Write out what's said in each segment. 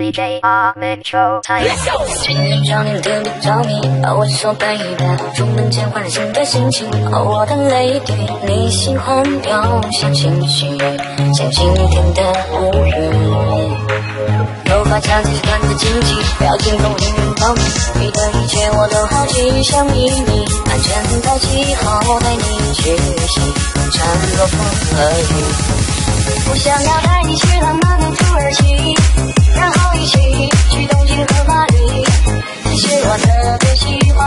DJ R Metro Time。今天找你特别着迷，哦，我说 baby，出门前换了新的心情，哦，我的 lady，你喜欢表现清晰，像今天的乌云。头发夹在短的荆棘，表情中令人着迷，你的一切我都好奇，像秘密，安全带系好，带你去旅行，穿过风和雨。我想要带你去浪漫的土耳其，然后一起去东京和巴黎。其实我特别喜欢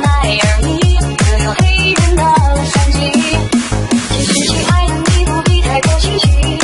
迈阿密，可有黑人的山脊。其实亲爱的你不必太过心急，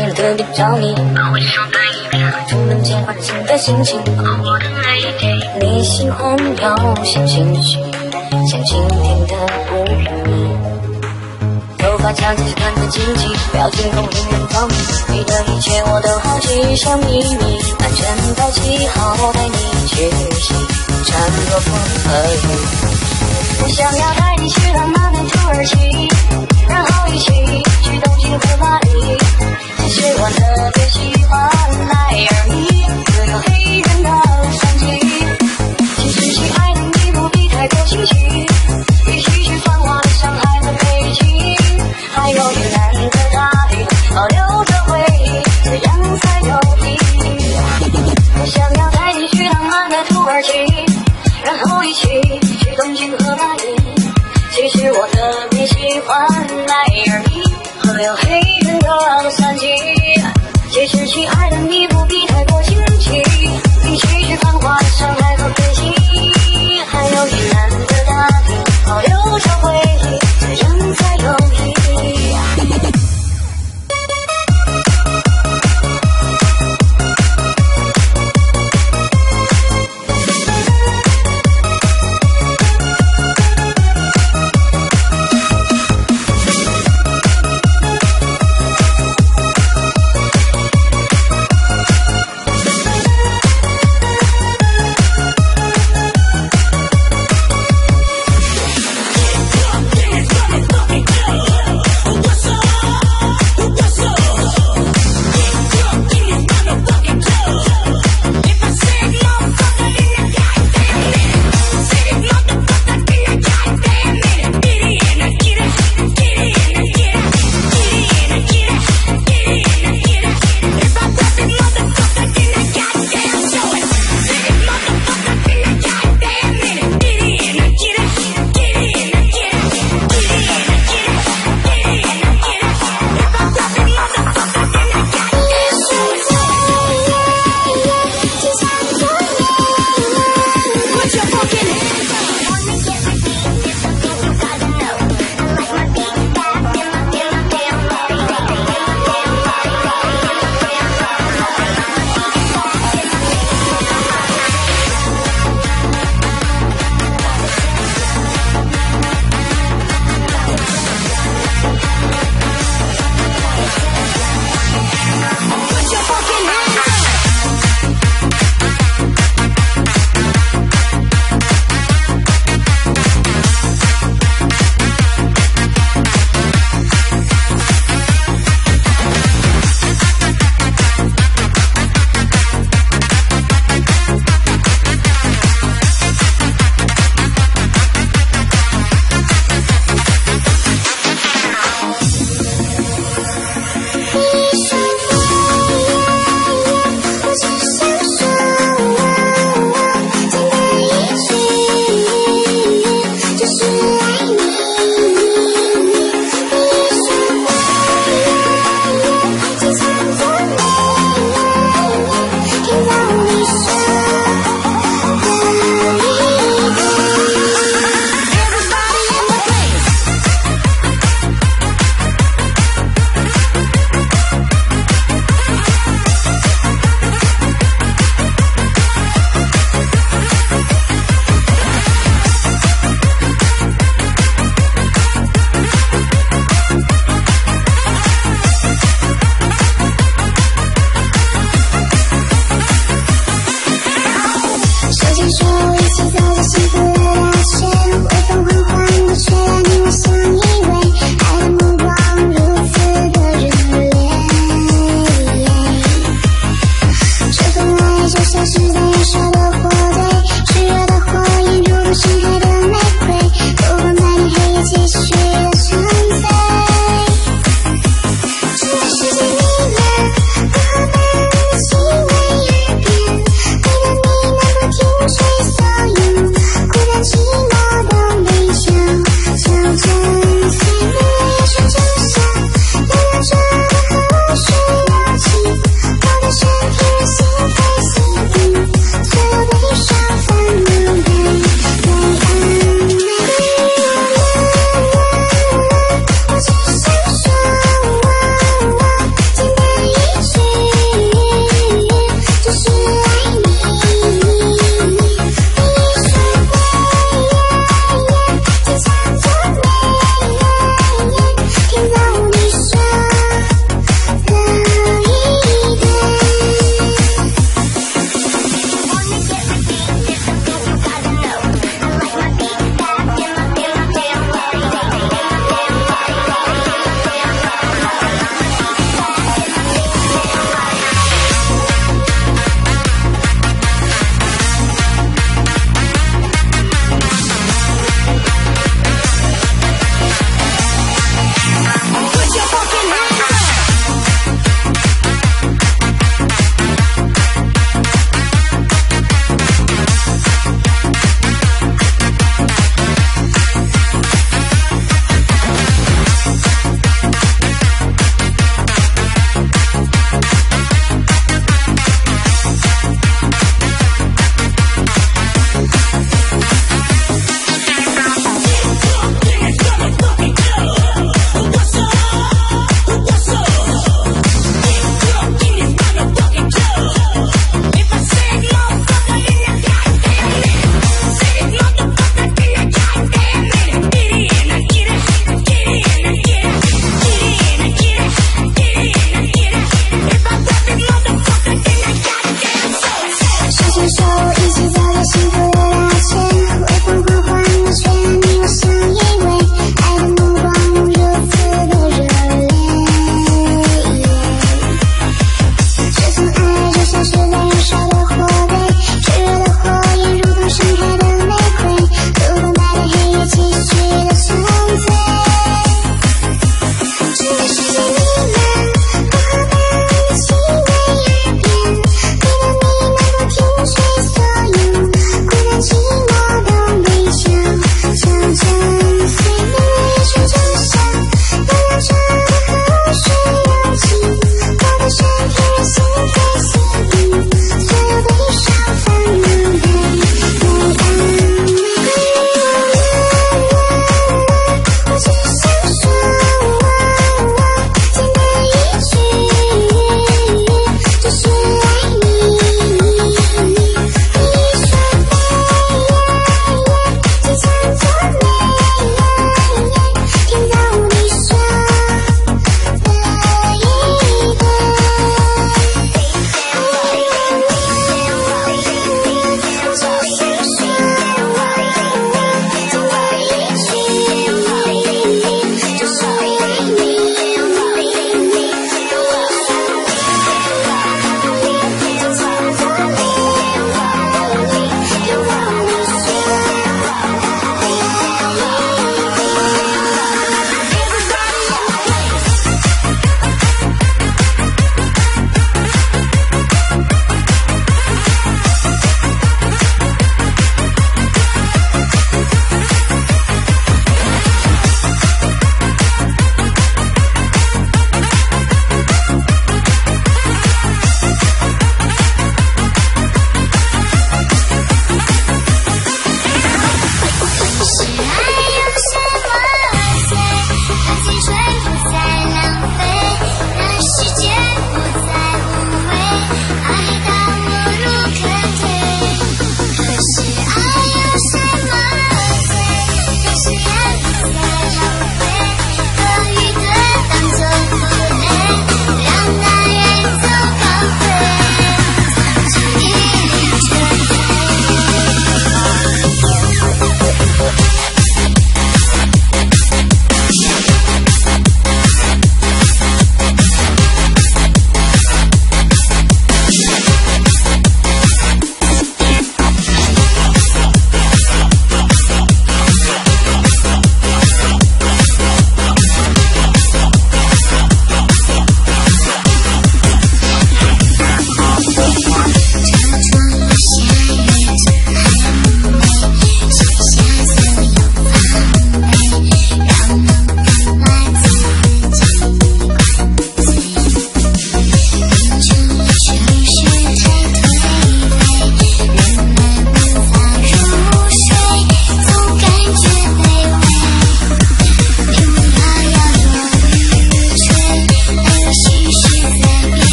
今天找你特别着迷，出门前换了新的心情。我的 lady，你喜欢表现情绪，像今天的乌云。头发夹在短的荆棘，表情中令人着迷。你的一切我都好奇，像秘密，安全带系好，带你去西，穿过风和雨。我想要带你去浪漫的土耳其，然后一起去东京和巴黎。其实我特别喜欢迈阿密，只有黑人的山脊。其实亲爱的你不必太过心急，一起去繁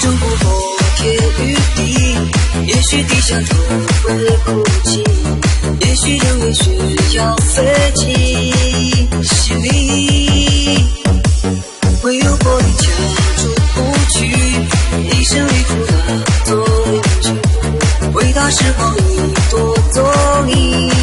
挣不破天与地，也许地下都会哭泣，也许六月需要飞进心里。会有玻璃墙出不去，一生旅途的踪迹，为他时光里夺走你。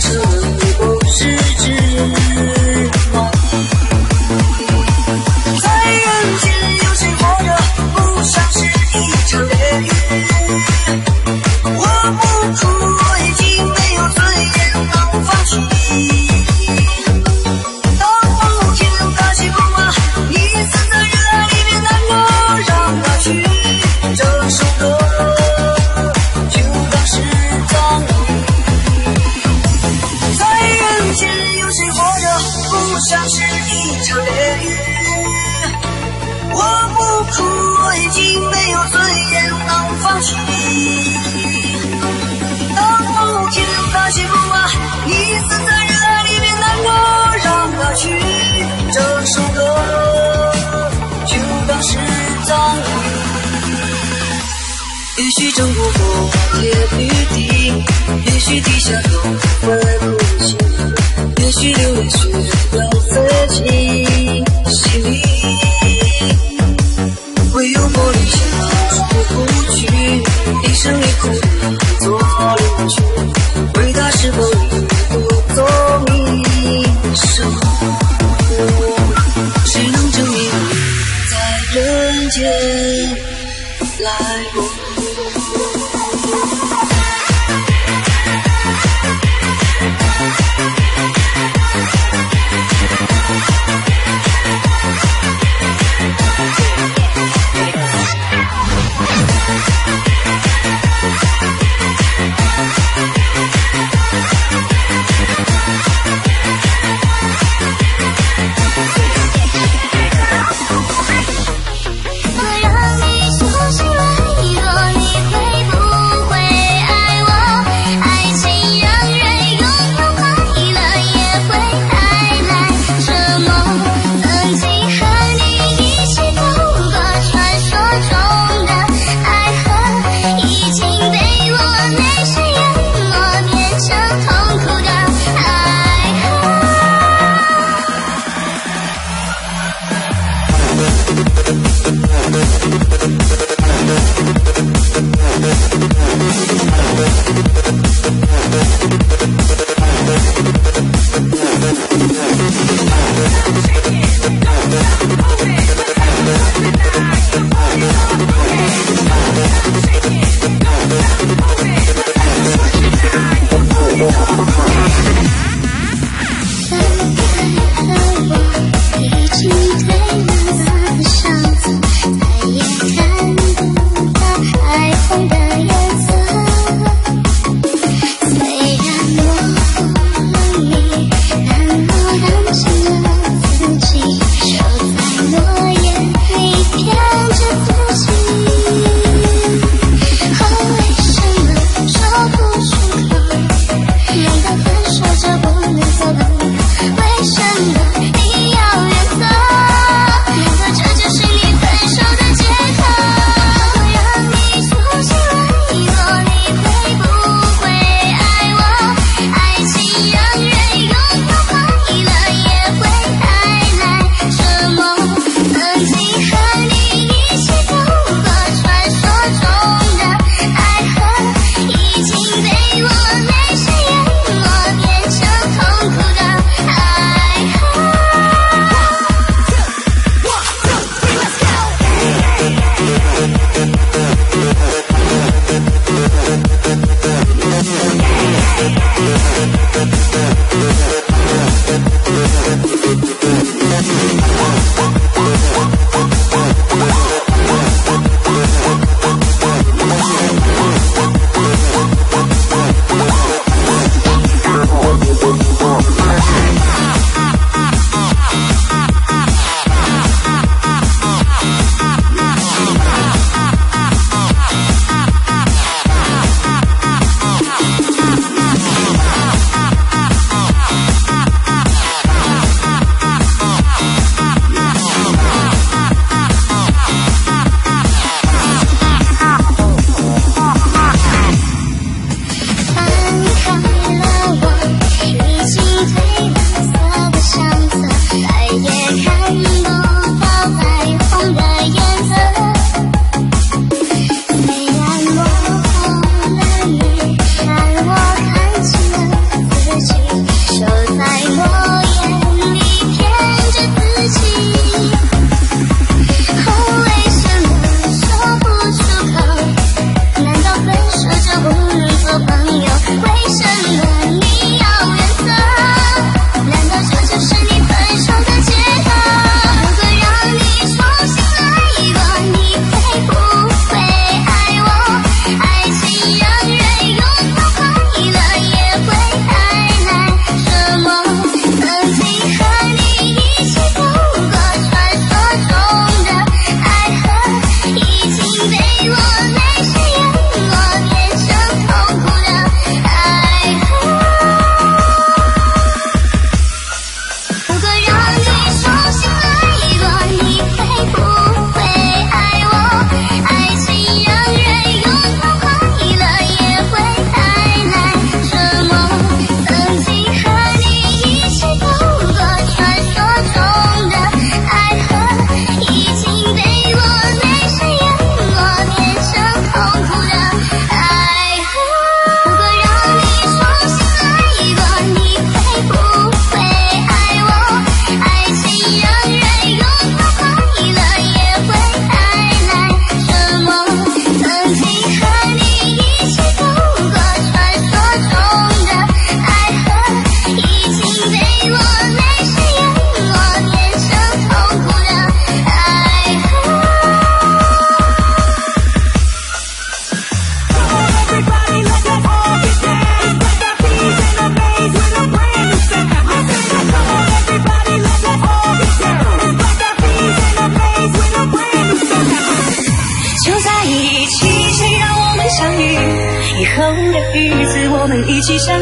so 来。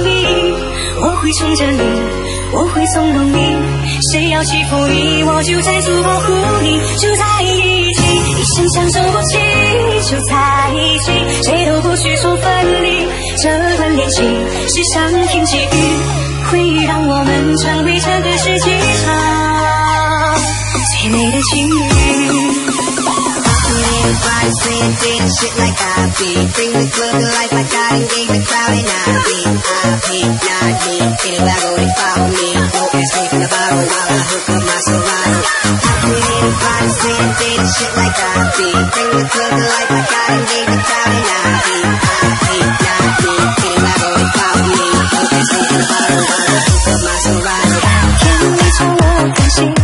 里我会宠着你我会纵容你谁要欺负你我就站出保护你就在一起。一生相守不弃就在一起。谁都不许说分离这段恋情是上天给予会让我们成为这个世界上最美的情侣 Can't find slim, did shit like I be. Bring the club to life I got the crowd and I be. I be, not me. Anybody go, they follow me. No ass me from the bottom while I hook up my Serato. Can't shit like I be. Bring the club to life I engage the crowd and I be. I be, not me. Anybody go, they follow me. No ass me from the bottle while I hook up my Serato. Can't reach for love, she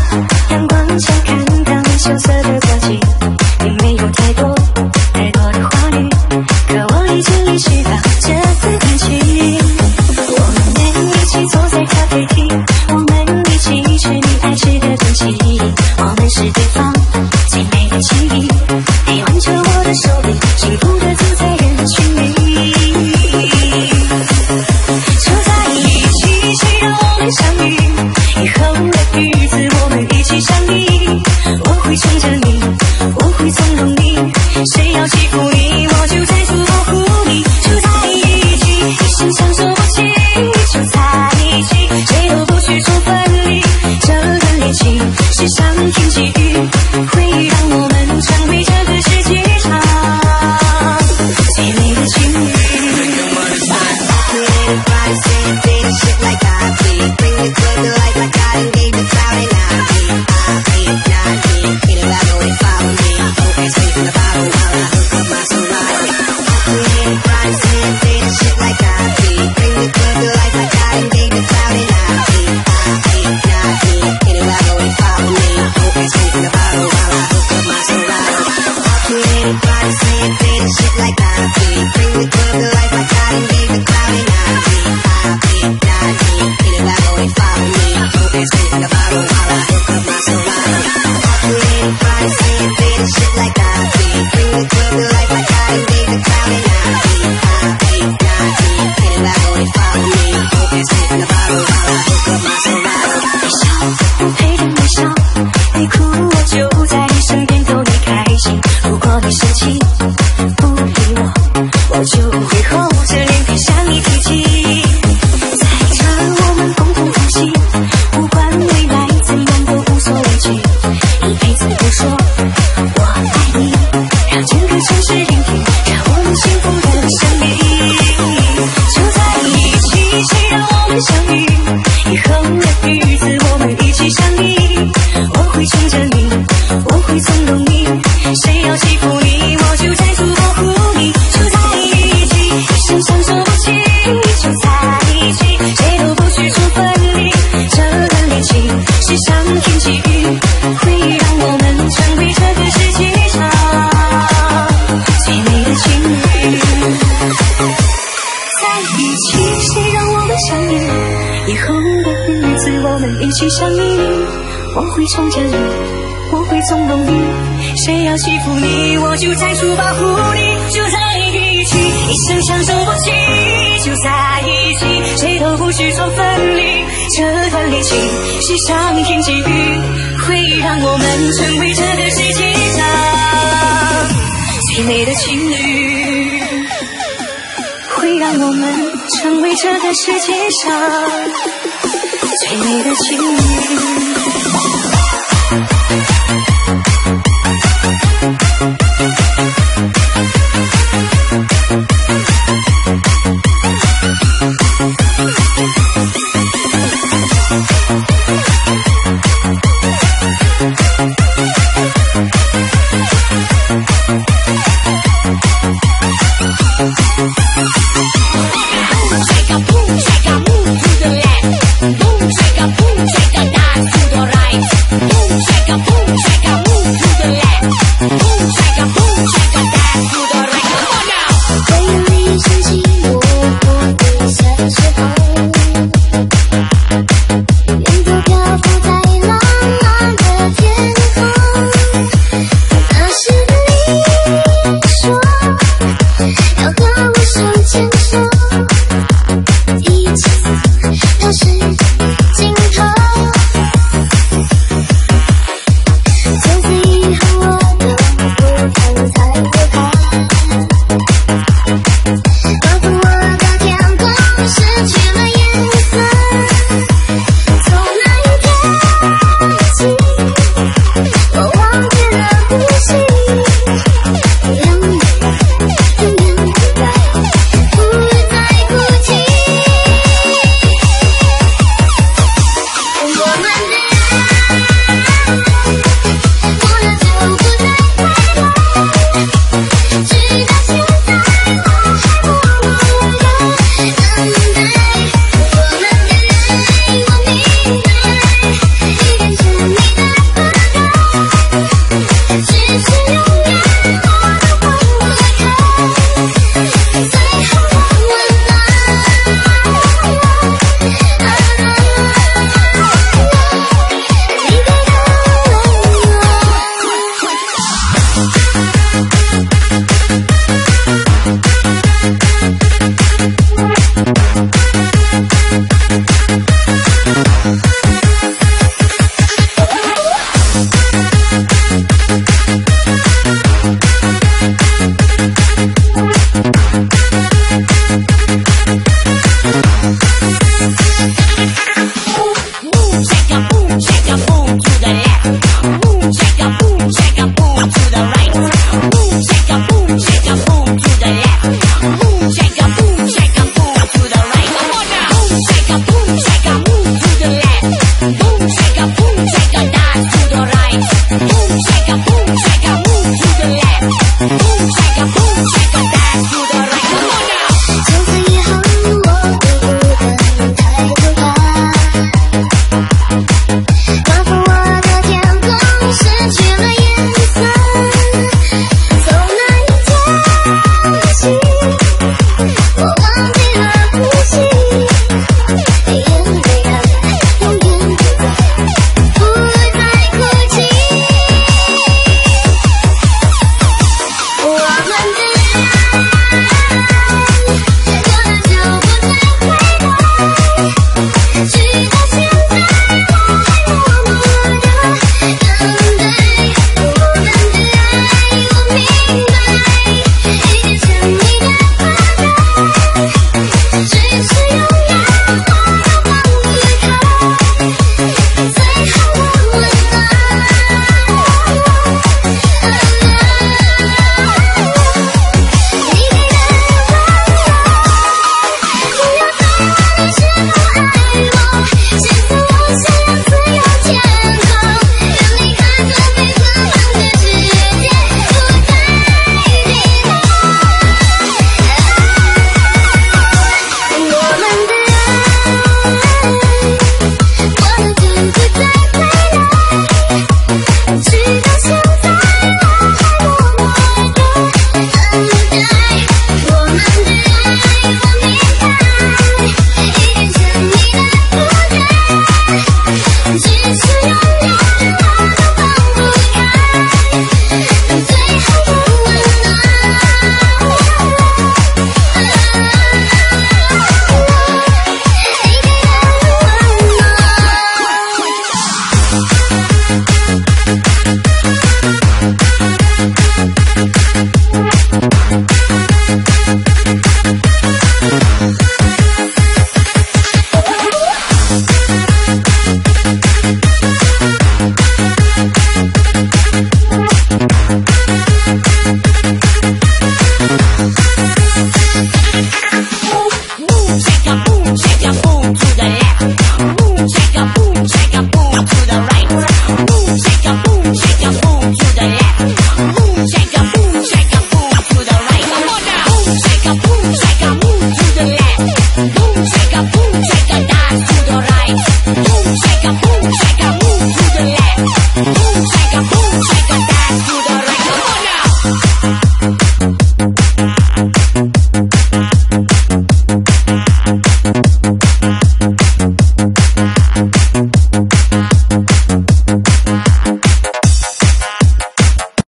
你的情侣会让我们成为这个世界上最美的情侣。